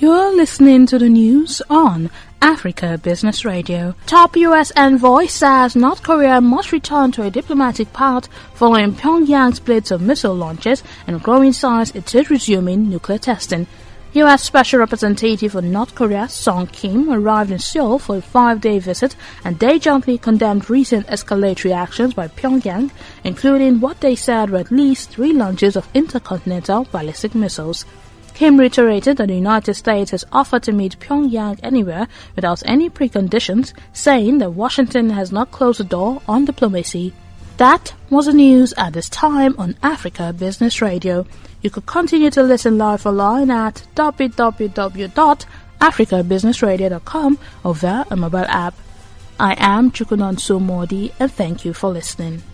You're listening to the news on Africa Business Radio. Top U.S. envoy says North Korea must return to a diplomatic path following Pyongyang's blitz of missile launches and growing signs it is resuming nuclear testing. U.S. Special Representative for North Korea Sung Kim arrived in Seoul for a five-day visit and they jointly condemned recent escalatory actions by Pyongyang, including what they said were at least three launches of intercontinental ballistic missiles. Kim reiterated that the United States has offered to meet Pyongyang anywhere without any preconditions, saying that Washington has not closed the door on diplomacy. That was the news at this time on Africa Business Radio. You could continue to listen live online at www.africabusinessradio.com or via a mobile app. I am Chukunonso Modi and thank you for listening.